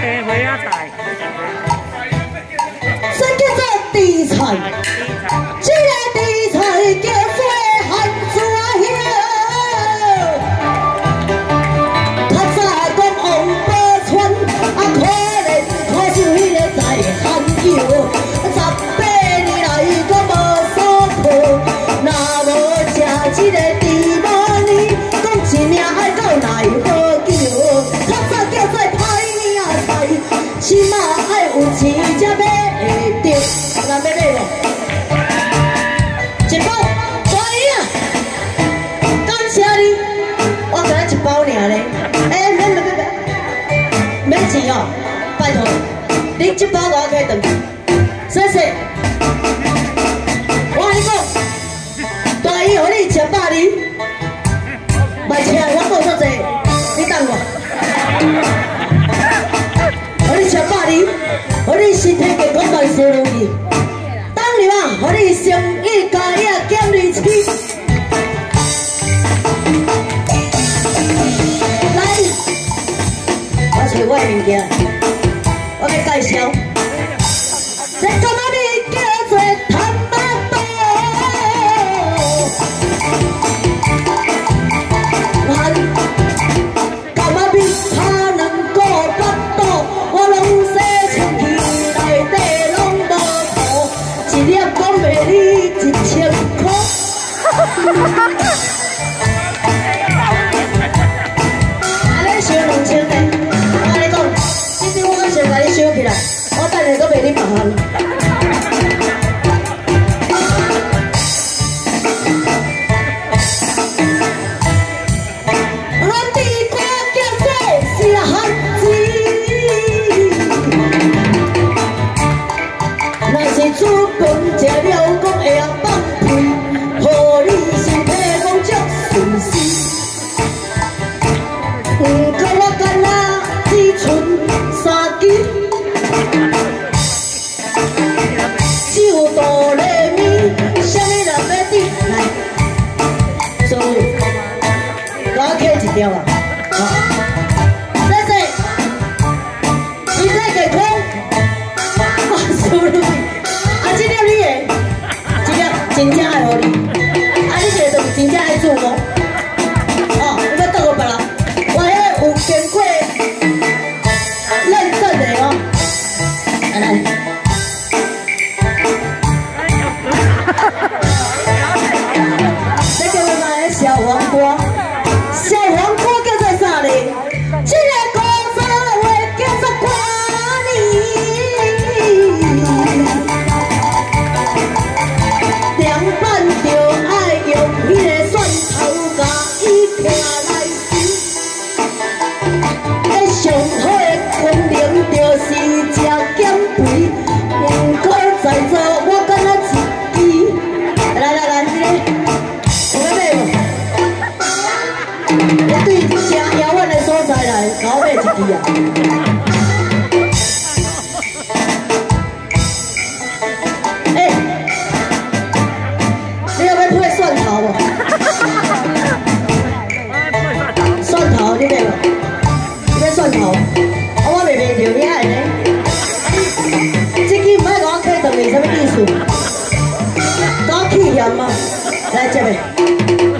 社会一地地产一包大姨感谢你我给你一包你要哎不不不不要钱哦拜托你这包给我开一谢谢我跟你大姨和你结拜拜请我喝这多你等我和你结拜拜和你身体健康万事如意你生意高雅，欠你一。来，我找我的物件，我来介绍。我干啦，只剩三斤，酒度勒米，啥物人来？所，我开一条。咱妈来这边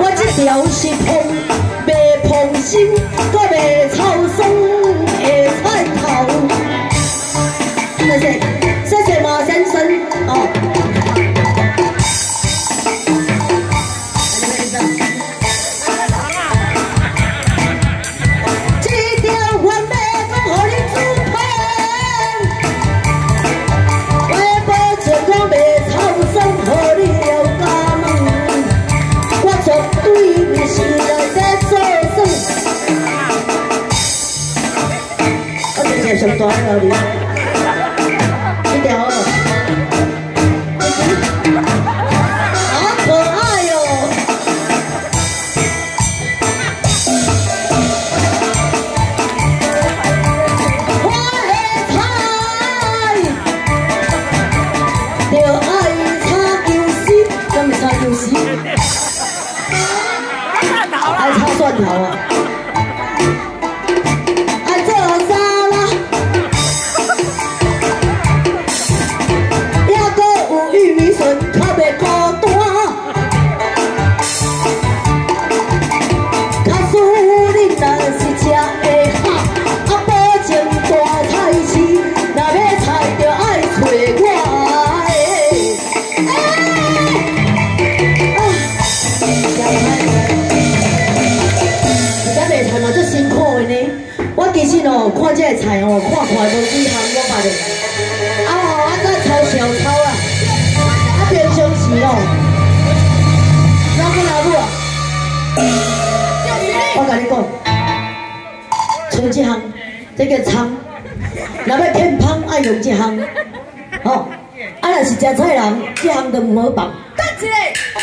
我这条是碰，未碰心，哦！看看无几项我办着，啊！我在炒小炒啊，啊！平常时咯，哪不哪不，我跟你讲，炒几行，这个长，若要偏胖爱用几行，吼，啊！若是吃菜人，几行都唔好办。站起来！我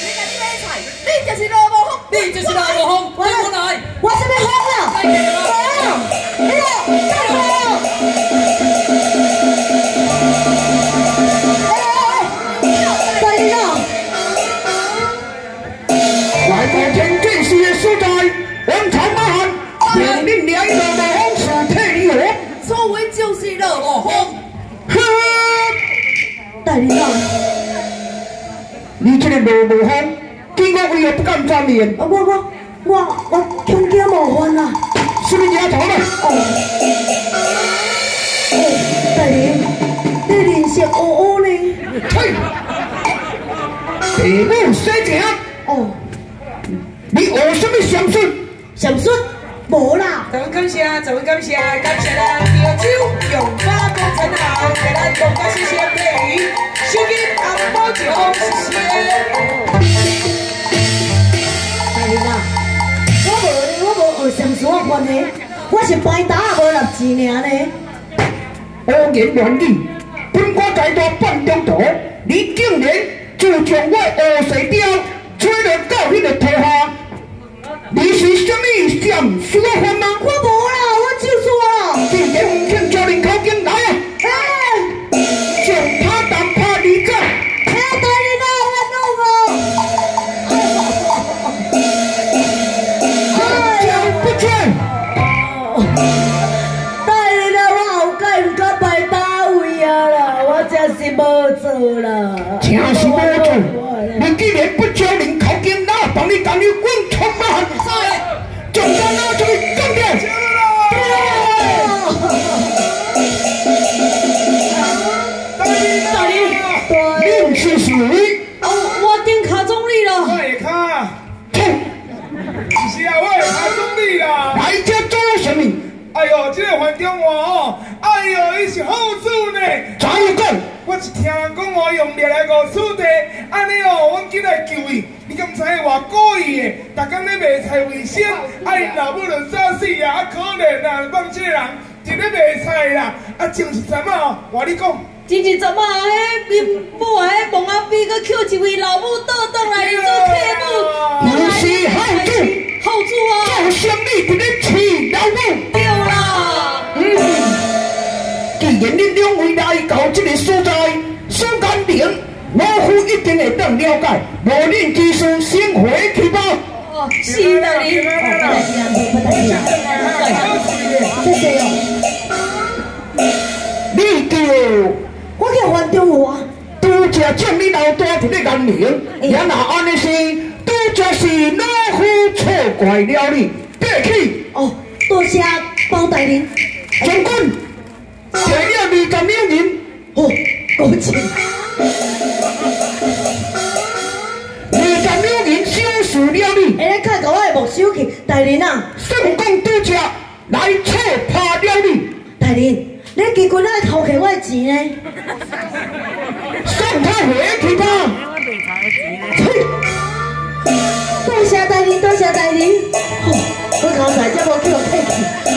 是个废，你就是老无，你就是老无方，我来！我什么空啊。来这些书斋王朝大汉命作为就是我哼大你这个给我为不敢张脸啊我我我我听见冒犯了什么丫头嘛？哦，大人，你脸色乌乌呢？嘿，父母生前，哦，你学什么相术？闪烁无啦。十分感谢，十分感谢，感谢咱潮州用花工程行给咱共家谢谢配鱼，收金红包酒，谢谢。大咧，我是摆打也无立字尔呢。胡言乱语，本官在大办中途，你竟然就将我乌水雕吹落到迄个土下，你是什么想说法吗？我无啦，我就说啦。既然唔肯叫人口经我听讲哦，用掠来五处地，安尼哦，阮进来救伊。你敢知影偌故意的？逐工咧卖菜卫生，啊，因老母就早死啊，啊可怜啊，放这个人一咧卖菜啦，啊，种一阵哦，我你讲。真是怎啊？迄因母迄蒙阿飞，搁捡一位老母倒转来做客母，你是好主，好主啊！做生意不能欺老母。对啦，嗯，既然你两位来到这个所在，苏干平，我夫一定会当了解。无恁技术，先回去吧。哦，是大人。谢谢哦，你叫我叫黄中华。拄则将你老大一个颜名，也若安尼是，拄则是老夫错怪了你。别去，哦，多谢包大人。将军，谢了二十两银，哦，高兴。了你。哎，你看到我的木手去，大人啊，算讲拄着来错拍了你。大人，你结婚爱偷摕我的钱呢？送他回去吧。多谢大人，多谢大人。哦，我刚才这么叫我退去。